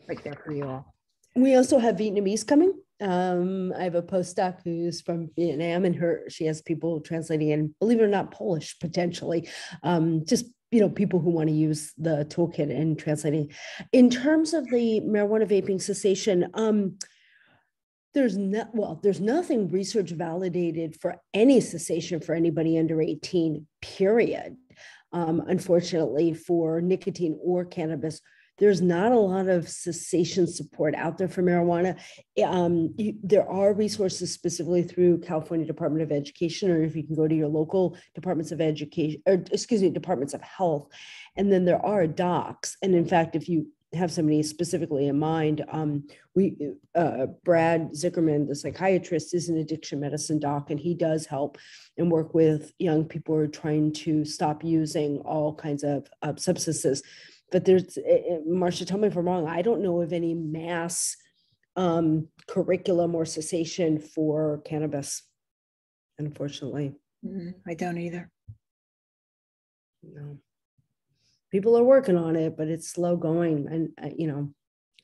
right there for you all. We also have Vietnamese coming. Um, I have a postdoc who's from Vietnam, and her she has people translating and believe it or not, Polish potentially. Um, just you know, people who want to use the toolkit and translating. In terms of the marijuana vaping cessation, um, there's not well, there's nothing research validated for any cessation for anybody under 18. Period. Um, unfortunately, for nicotine or cannabis there's not a lot of cessation support out there for marijuana. Um, you, there are resources specifically through California Department of Education, or if you can go to your local departments of education, or excuse me, departments of health. And then there are docs. And in fact, if you have somebody specifically in mind. Um, we uh, Brad Zickerman, the psychiatrist, is an addiction medicine doc, and he does help and work with young people who are trying to stop using all kinds of uh, substances but there's eh, eh, Marcia, tell me if I'm wrong. I don't know of any mass um, curriculum or cessation for cannabis, unfortunately. Mm, I don't either. No. People are working on it, but it's slow going, and uh, you know,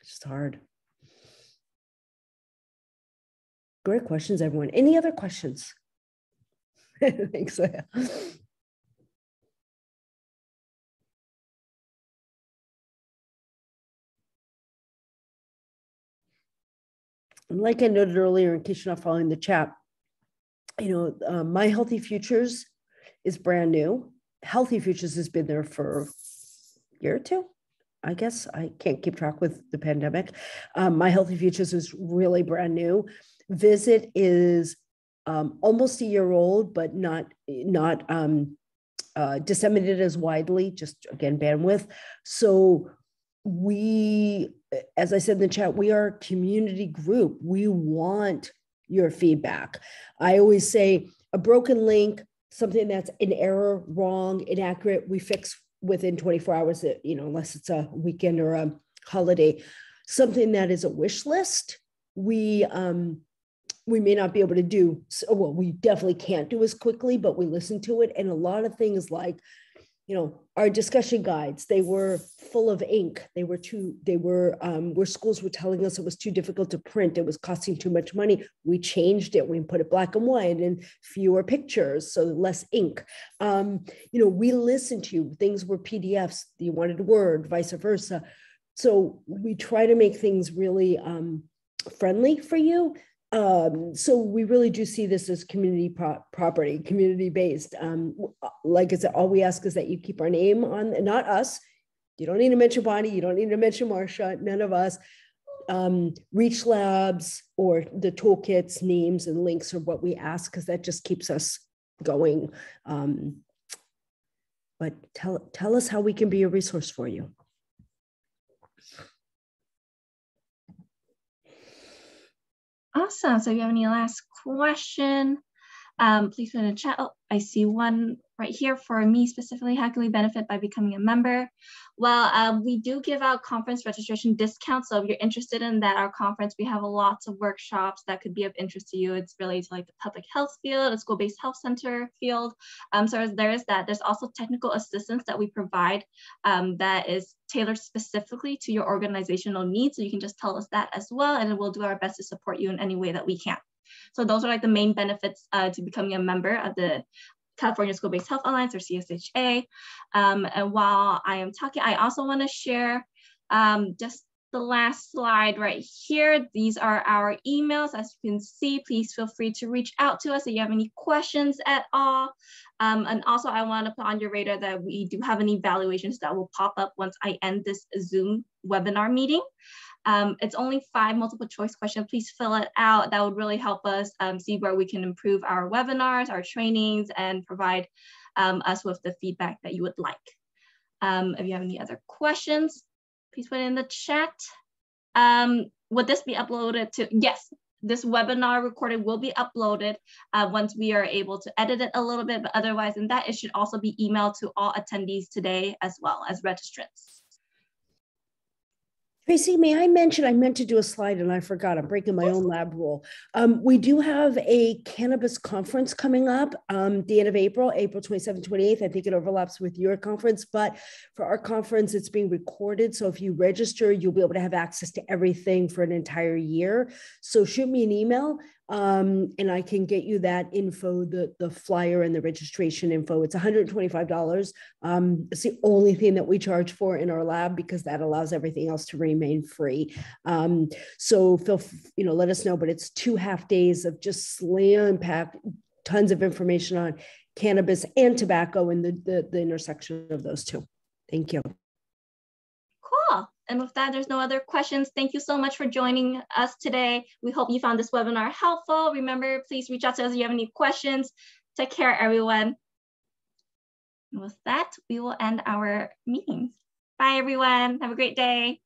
it's just hard. Great questions, everyone. Any other questions? *laughs* Thanks. *laughs* like I noted earlier, in case you're not following the chat, you know, uh, My Healthy Futures is brand new. Healthy Futures has been there for a year or two. I guess I can't keep track with the pandemic. Um, My Healthy Futures is really brand new. Visit is um, almost a year old, but not not um, uh, disseminated as widely. Just again, bandwidth. So we, as I said in the chat, we are a community group. We want your feedback. I always say a broken link, something that's an error, wrong, inaccurate, we fix within 24 hours, you know, unless it's a weekend or a holiday. Something that is a wish list, we um, we may not be able to do so well we definitely can't do as quickly but we listen to it and a lot of things like you know our discussion guides they were full of ink. They were too they were um, where schools were telling us it was too difficult to print it was costing too much money we changed it we put it black and white and fewer pictures so less ink. Um, you know we listened to you things were pdfs you wanted word vice versa. So we try to make things really um, friendly for you um, so we really do see this as community pro- property, community based. Um, uh, like I said, all we ask is that you keep our name on, not us. You don't need to mention Bonnie. You don't need to mention Marcia. None of us. Um, Reach Labs or the toolkits names and links are what we ask because that just keeps us going. Um, but tell tell us how we can be a resource for you. Awesome. So if you have any last question, um, please put in the chat. Oh, I see one right here for me specifically. How can we benefit by becoming a member? Well, um, we do give out conference registration discounts. So if you're interested in that, our conference, we have lots of workshops that could be of interest to you. It's related to like the public health field, the school-based health center field. Um, so there is that. There's also technical assistance that we provide um, that is tailored specifically to your organizational needs. So you can just tell us that as well, and we'll do our best to support you in any way that we can. So those are like the main benefits uh, to becoming a member of the California School-Based Health Alliance or CSHA. Um, and while I am talking, I also want to share um, just the last slide right here. These are our emails. As you can see, please feel free to reach out to us if you have any questions at all. Um, and also I want to put on your radar that we do have an evaluations that will pop up once I end this Zoom webinar meeting. Um, it's only five multiple choice questions. Please fill it out. That would really help us um, see where we can improve our webinars, our trainings, and provide um, us with the feedback that you would like. Um, if you have any other questions, please put it in the chat. Um, would this be uploaded to, yes, this webinar recording will be uploaded uh, once we are able to edit it a little bit, but otherwise than that, it should also be emailed to all attendees today as well as registrants. Tracy, may I mention, I meant to do a slide and I forgot, I'm breaking my own lab rule. Um, we do have a cannabis conference coming up um, the end of April, April 27th, 28th. I think it overlaps with your conference, but for our conference, it's being recorded. So if you register, you'll be able to have access to everything for an entire year. So shoot me an email um, and I can get you that info, the, the flyer and the registration info. It's $125. Um, it's the only thing that we charge for in our lab because that allows everything else to remain free. Um, so feel, you know, let us know, but it's two half days of just slam packed tons of information on cannabis and tobacco and the, the, the intersection of those two. Thank you. And with that, there's no other questions. Thank you so much for joining us today. We hope you found this webinar helpful. Remember, please reach out to us if you have any questions. Take care, everyone. And with that, we will end our meeting. Bye, everyone. Have a great day.